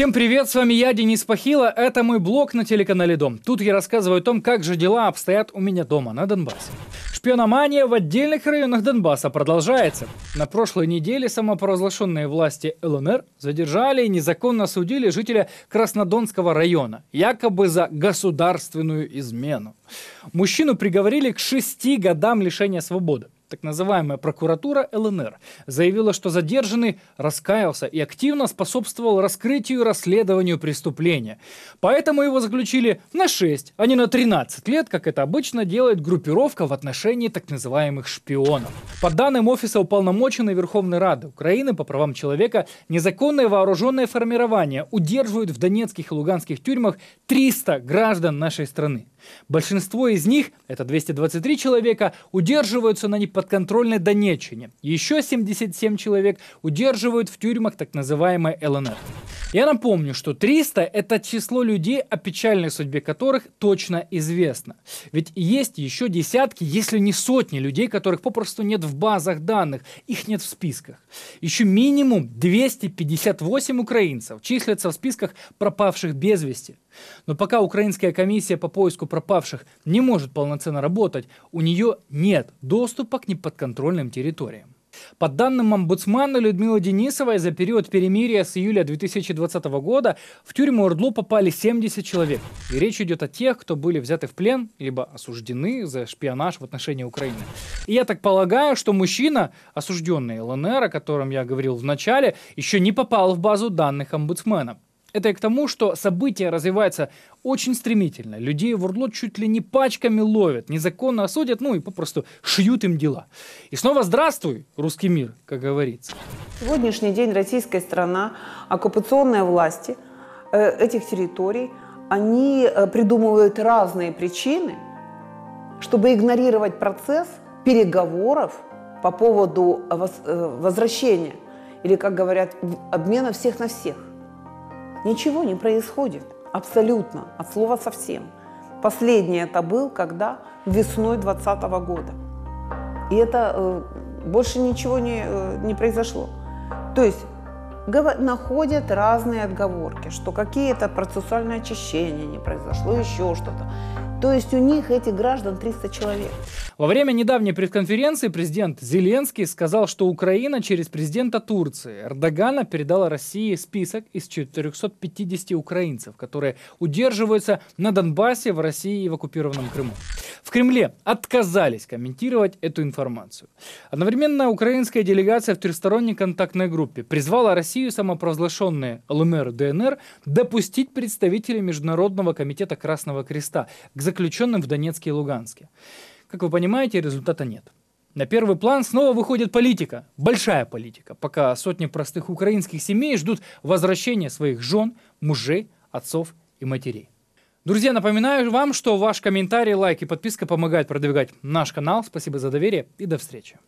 Всем привет, с вами я, Денис Пахила. Это мой блог на телеканале Дом. Тут я рассказываю о том, как же дела обстоят у меня дома на Донбассе. Шпиономания в отдельных районах Донбасса продолжается. На прошлой неделе самопровозглашенные власти ЛНР задержали и незаконно судили жителя Краснодонского района, якобы за государственную измену. Мужчину приговорили к шести годам лишения свободы так называемая прокуратура ЛНР заявила, что задержанный раскаялся и активно способствовал раскрытию и расследованию преступления. Поэтому его заключили на 6, а не на 13 лет, как это обычно делает группировка в отношении так называемых шпионов. По данным Офиса уполномоченной Верховной Рады Украины по правам человека, незаконное вооруженное формирование удерживают в донецких и луганских тюрьмах 300 граждан нашей страны. Большинство из них, это 223 человека, удерживаются на неподконтрольной Донеччине. Еще 77 человек удерживают в тюрьмах так называемой ЛНР. Я напомню, что 300 – это число людей, о печальной судьбе которых точно известно. Ведь есть еще десятки, если не сотни людей, которых попросту нет в базах данных, их нет в списках. Еще минимум 258 украинцев числятся в списках пропавших без вести. Но пока украинская комиссия по поиску пропавших не может полноценно работать, у нее нет доступа к неподконтрольным территориям. По данным омбудсмана Людмилы Денисовой, за период перемирия с июля 2020 года в тюрьму Ордлу попали 70 человек. И речь идет о тех, кто были взяты в плен, либо осуждены за шпионаж в отношении Украины. И я так полагаю, что мужчина, осужденный ЛНР, о котором я говорил в начале, еще не попал в базу данных омбудсмена. Это и к тому, что события развиваются очень стремительно. Людей в Урдло чуть ли не пачками ловят, незаконно осудят, ну и попросту шьют им дела. И снова здравствуй, русский мир, как говорится. Сегодняшний день российская страна, оккупационные власти э, этих территорий, они э, придумывают разные причины, чтобы игнорировать процесс переговоров по поводу э, возвращения или, как говорят, обмена всех на всех. Ничего не происходит. Абсолютно. От слова совсем. Последний это был, когда весной 2020 года. И это э, больше ничего не, э, не произошло. То есть находят разные отговорки, что какие-то процессуальные очищения не произошло, еще что-то. То есть у них этих граждан 300 человек. Во время недавней пресс-конференции президент Зеленский сказал, что Украина через президента Турции Эрдогана передала России список из 450 украинцев, которые удерживаются на Донбассе, в России и в оккупированном Крыму. В Кремле отказались комментировать эту информацию. Одновременно украинская делегация в трехсторонней контактной группе призвала Россию самопровозглашенные ЛНР ДНР допустить представителей Международного комитета Красного Креста к заключенным в Донецке и Луганске. Как вы понимаете, результата нет. На первый план снова выходит политика, большая политика, пока сотни простых украинских семей ждут возвращения своих жен, мужей, отцов и матерей. Друзья, напоминаю вам, что ваш комментарий, лайк и подписка помогают продвигать наш канал. Спасибо за доверие и до встречи.